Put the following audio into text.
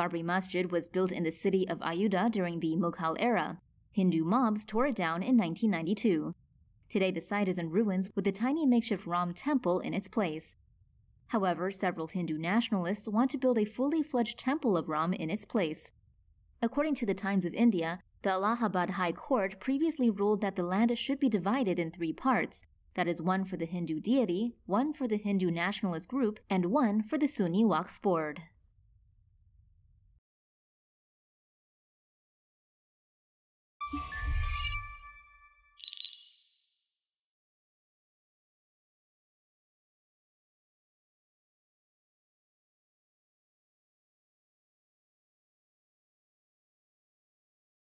Babri Masjid was built in the city of Ayodhya during the Mughal era. Hindu mobs tore it down in 1992. Today, the site is in ruins with a tiny makeshift Ram temple in its place. However, several Hindu nationalists want to build a fully fledged temple of Ram in its place. According to the Times of India, the Allahabad High Court previously ruled that the land should be divided in three parts that is, one for the Hindu deity, one for the Hindu nationalist group, and one for the Sunni Waqf board.